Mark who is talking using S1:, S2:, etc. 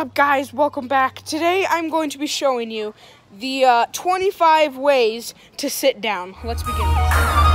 S1: up guys? Welcome back. Today i'm going to be showing you the uh, 25 ways to sit down. Let's begin.